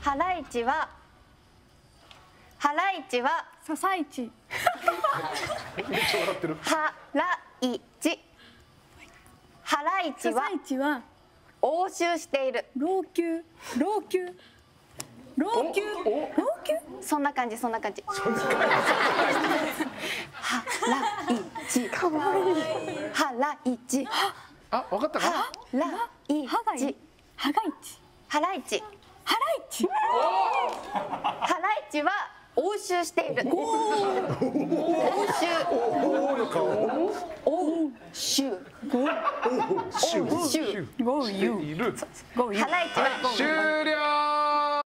ハライチはハライチは笹市めっちゃ笑ってる。ハライチ。ハライチは笹市は押収している。老朽。老朽。老朽。老朽？そんな感じそんな感じ。ハライチ。かわいいハライチ。あわかったか？ハライチ。ハライチ。ハライチハライチは押収している。押収。押収。押収。ゴー。ユいるゴー終了